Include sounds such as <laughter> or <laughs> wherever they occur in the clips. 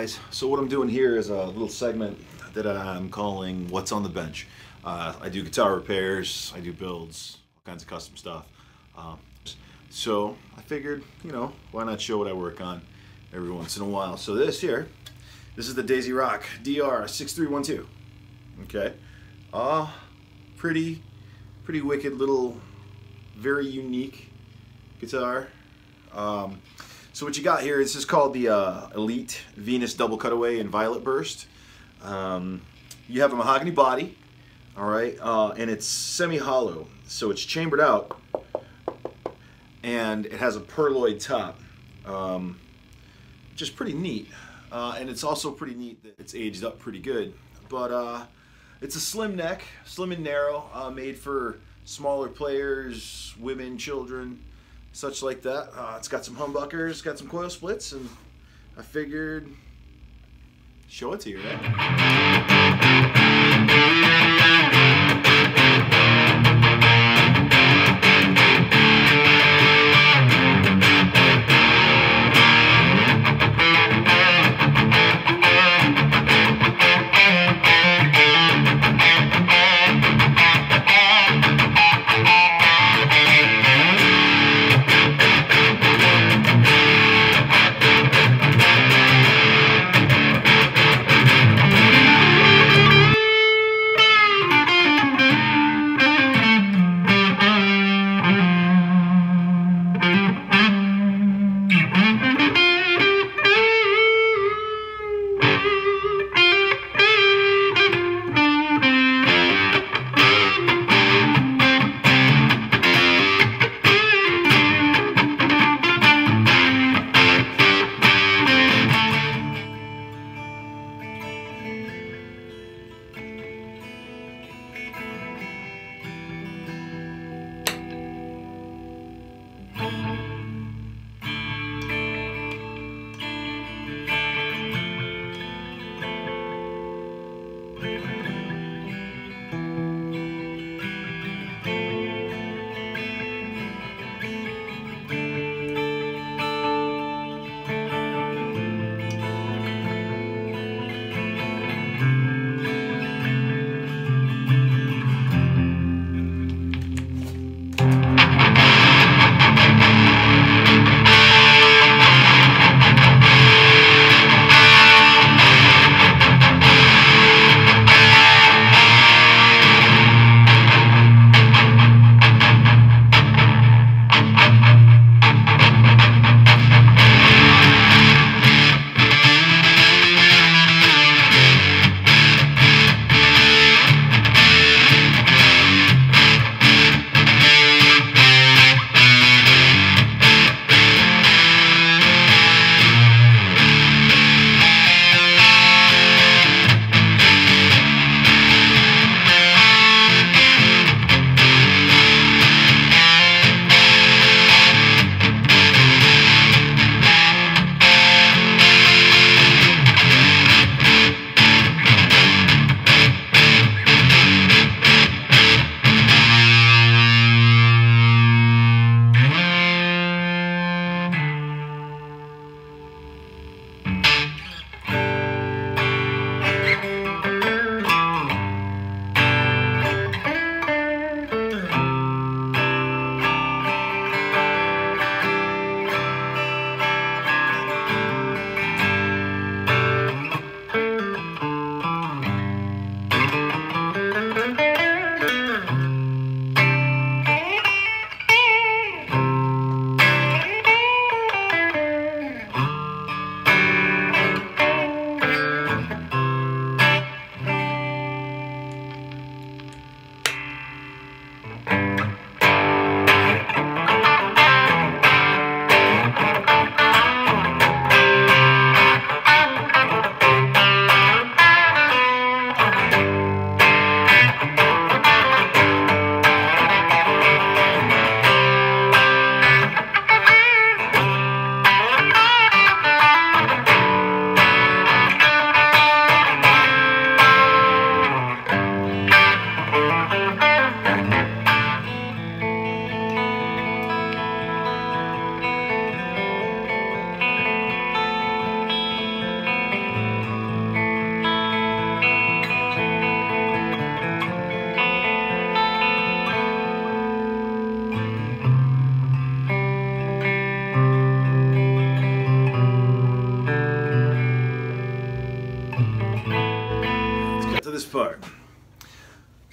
guys. So what I'm doing here is a little segment that I'm calling What's on the Bench. Uh, I do guitar repairs, I do builds, all kinds of custom stuff. Um, so I figured, you know, why not show what I work on every once in a while. So this here, this is the Daisy Rock DR6312. Okay. Uh, pretty, pretty wicked little, very unique guitar. Um, so what you got here, this is called the uh, Elite Venus Double Cutaway in Violet Burst. Um, you have a mahogany body, all right, uh, and it's semi-hollow, so it's chambered out, and it has a pearloid top, um, which is pretty neat. Uh, and it's also pretty neat that it's aged up pretty good. But uh, it's a slim neck, slim and narrow, uh, made for smaller players, women, children, such like that. Uh, it's got some humbuckers, got some coil splits, and I figured show it to you, right?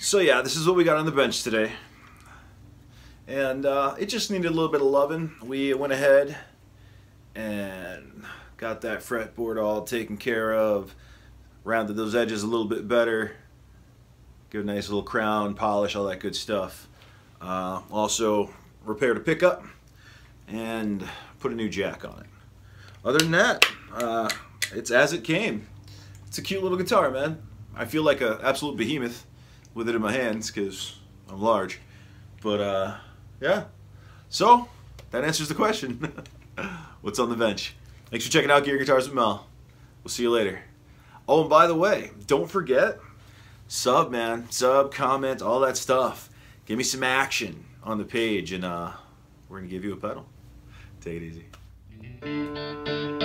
So yeah, this is what we got on the bench today. And uh, it just needed a little bit of loving. We went ahead and got that fretboard all taken care of, rounded those edges a little bit better, give a nice little crown, polish, all that good stuff. Uh, also repaired a pickup and put a new jack on it. Other than that, uh, it's as it came. It's a cute little guitar, man. I feel like an absolute behemoth with it in my hands because I'm large. But uh, yeah. So that answers the question. <laughs> What's on the bench? Thanks for checking out Gear Guitars with Mel. We'll see you later. Oh, and by the way, don't forget sub, man, sub, comment, all that stuff. Give me some action on the page, and uh, we're gonna give you a pedal. Take it easy.